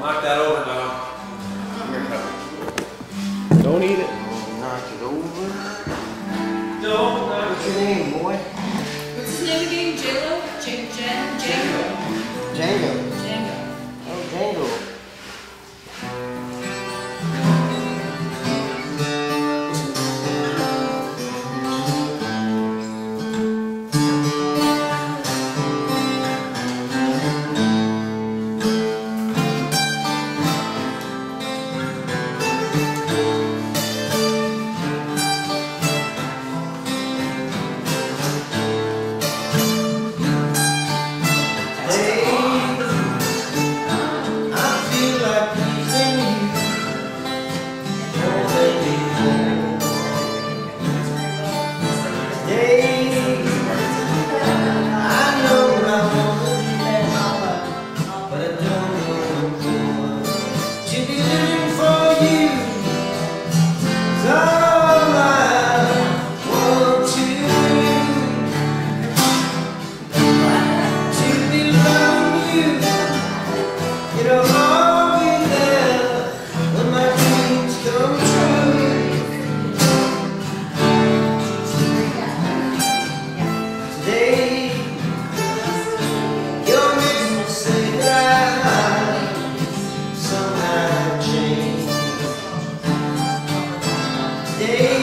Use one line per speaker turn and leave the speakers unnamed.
knock that over now.
Don't eat it.
Knock it over.
Don't knock
What's your name, boy?
What's his name again? J-Lo? J- Jen? Django?
Django. Hey.